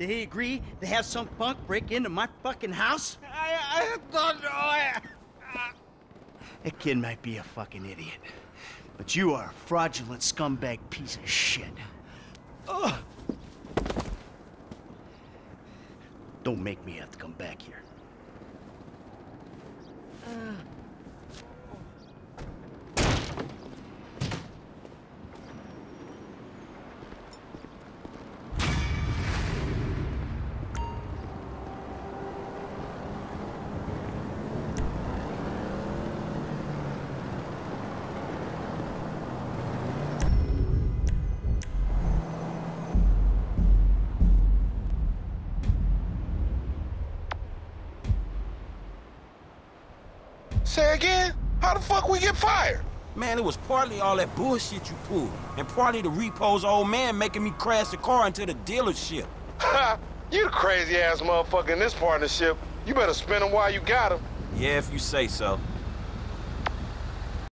Did he agree to have some punk break into my fucking house? I, I don't know. I, that kid might be a fucking idiot, but you are a fraudulent scumbag piece of shit. Ugh. Don't make me have to come back here. Say again? How the fuck we get fired? Man, it was partly all that bullshit you pulled, and partly the repo's old man making me crash the car into the dealership. Ha! you the crazy ass motherfucker in this partnership. You better spin him while you got him. Yeah, if you say so.